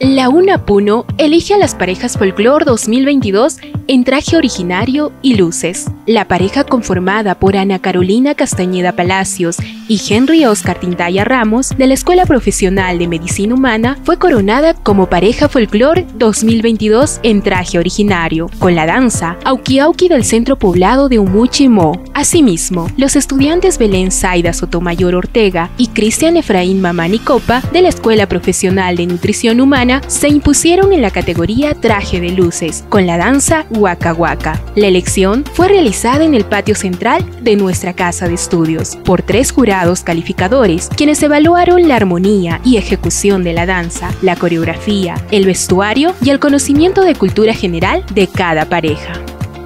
La UNA Puno elige a las parejas Folklore 2022 en traje originario y luces. La pareja conformada por Ana Carolina Castañeda Palacios y Henry Oscar Tintaya Ramos de la Escuela Profesional de Medicina Humana fue coronada como pareja Folklore 2022 en traje originario, con la danza Auki Auki del centro poblado de Umuchimo. Asimismo, los estudiantes Belén Zaida Sotomayor Ortega y Cristian Efraín Mamani Copa de la Escuela Profesional de Nutrición Humana se impusieron en la categoría traje de luces con la danza Waka. La elección fue realizada en el patio central de nuestra casa de estudios por tres jurados calificadores quienes evaluaron la armonía y ejecución de la danza, la coreografía, el vestuario y el conocimiento de cultura general de cada pareja.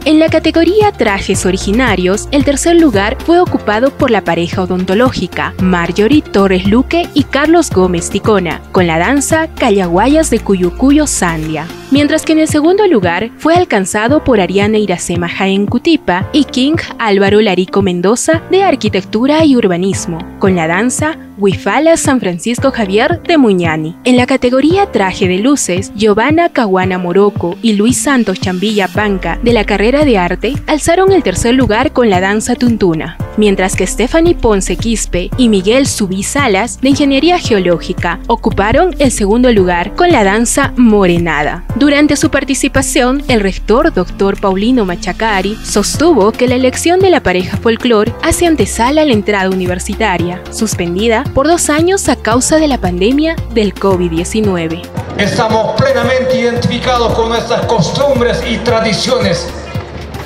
En la categoría trajes originarios, el tercer lugar fue ocupado por la pareja odontológica Marjorie Torres Luque y Carlos Gómez Ticona, con la danza Callaguayas de Cuyucuyo Sandia. Mientras que en el segundo lugar fue alcanzado por Ariana Iracema Jaén Cutipa y King Álvaro Larico Mendoza de Arquitectura y Urbanismo, con la danza Huifala San Francisco Javier de Muñani. En la categoría Traje de Luces, Giovanna Caguana Moroco y Luis Santos Chambilla Panca de la carrera de arte alzaron el tercer lugar con la danza tuntuna, mientras que Stephanie Ponce Quispe y Miguel Subí Salas de Ingeniería Geológica ocuparon el segundo lugar con la danza morenada. Durante su participación, el rector Dr. Paulino Machacari sostuvo que la elección de la pareja folclor hace antesala a la entrada universitaria, suspendida por dos años a causa de la pandemia del COVID-19. Estamos plenamente identificados con nuestras costumbres y tradiciones,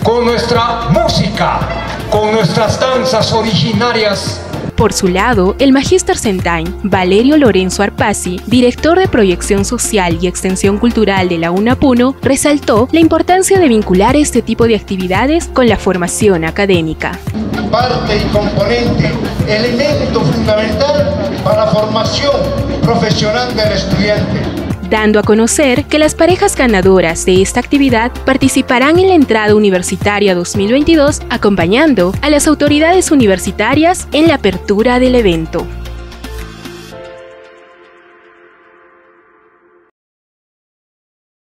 con nuestra música, con nuestras danzas originarias por su lado, el Magister Sentain, Valerio Lorenzo Arpasi, director de Proyección Social y Extensión Cultural de la UNAPUNO, resaltó la importancia de vincular este tipo de actividades con la formación académica. Parte y componente, elemento fundamental para la formación profesional del estudiante dando a conocer que las parejas ganadoras de esta actividad participarán en la entrada universitaria 2022 acompañando a las autoridades universitarias en la apertura del evento.